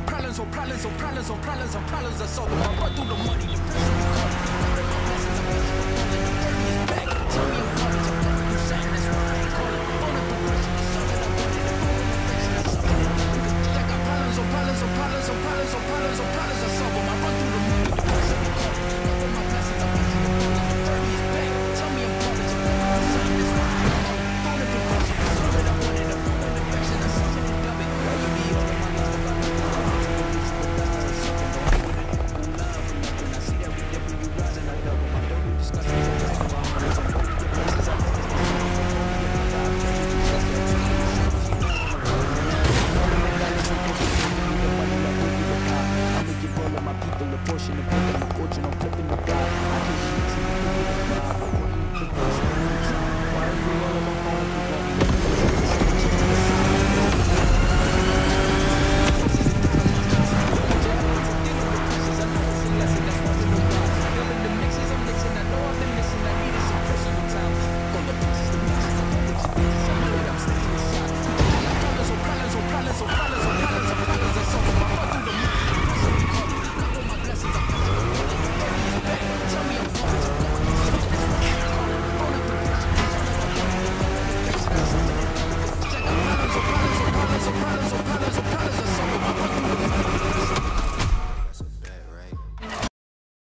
problems on problems on problems on problems on problems on problems I sold them. I run through the money, the pressure is coming. Problems on problems on problems on problems on problems on problems portion of flipping my fortune, I'm flipping the God.